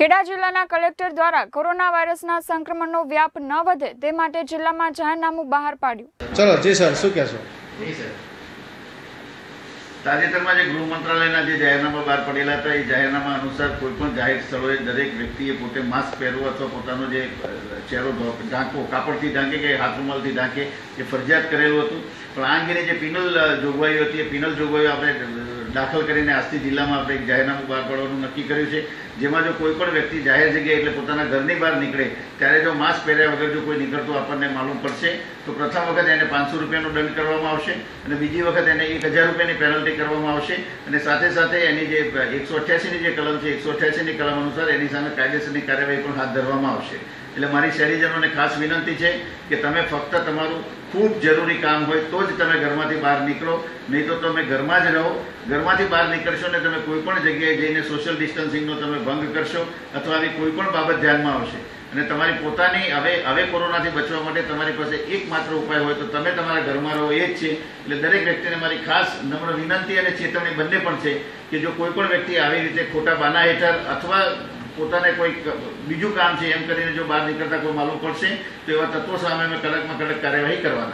ખેડા જિલ્લાના કલેક્ટર દ્વારા કોરોના વાયરસના સંક્રમણનો વ્યાપ ન વધે તે માટે જિલ્લામાં જાહેરનામું બહાર પાડ્યું. ચલો જી સર શું કહેશો? તાજેતરમાં જે ગૃહ મંત્રાલયના જે જાહેરનામા બહાર પડેલા હતા એ જાહેરનામા અનુસાર કોઈ પણ જાહેર સ્થળોએ દરેક વ્યક્તિએ પોતે માસ્ક પહેરવું અથવા પોતાનો જે ચહેરો ઢાંક- ઢાંકવો કાપડથી ઢાંકે કે હાથ રૂમાલથી ઢાંકે એ ફરજિયાત કરેલું હતું. પણ આ અંગેની જે પિનલ જોગવાઈઓ હતી એ પિનલ જોગવાઈઓ આપણે દાખલ કરીને આજથી જિલ્લામાં આપણે એક જાહેરનામું બહાર પાડવાનું નક્કી કર્યું છે. જેમાં જો કોઈ પણ વ્યક્તિ જાહેર જગ્યાએ એટલે પોતાના ઘરની બહાર નીકળે, ત્યારે જો માસ્ક પહેર્યા વગર જો કોઈ નીકળતું આપણને માલુમ પડશે, તો પ્રથમ વખત એને પાંચસો રૂપિયાનો દંડ કરવામાં આવશે અને બીજી વખત એને એક હજાર રૂપિયાની પેનલ્ટી કરવામાં આવશે અને સાથે સાથે એની જે એકસો અઠ્યાસીની જે કલમ છે, એકસો અઠ્યાસીની કલમ અનુસાર એની સામે કાયદેસરની કાર્યવાહી પણ હાથ ધરવામાં આવશે. એટલે મારી શહેરીજનોને ખાસ વિનંતી છે કે તમે ફક્ત તમારું ખૂબ જરૂરી કામ હોય તો જ તમે ઘરમાંથી બહાર નીકળો. નહીં તો તમે ઘરમાં જ રહો. ઘરમાંથી બહાર નીકળશો ને તમે કોઈ પણ જગ્યાએ જઈને સોશિયલ ડિસ્ટન્સિંગનો તમે ભંગ કરશો અથવા આવી કોઈ પણ બાબત ધ્યાનમાં આવશે. અને તમારી પોતાની હવે હવે કોરોનાથી બચવા માટે તમારી પાસે એકમાત્ર ઉપાય હોય તો તમે તમારા ઘરમાં રહો એ જ છે. એટલે દરેક વ્યક્તિને મારી ખાસ નમ્ર વિનંતી અને ચેતવણી બંને પણ છે કે જો કોઈ પણ વ્યક્તિ આવી રીતે ખોટા બાના હેઠળ અથવા પોતાને કોઈ બીજું કામ છે, એમ કરીને જો બહાર નીકળતા કોઈ માલુમ પડશે, તો એવા તત્વો સામે અમે કડકમાં કડક કાર્યવાહી કરવાના.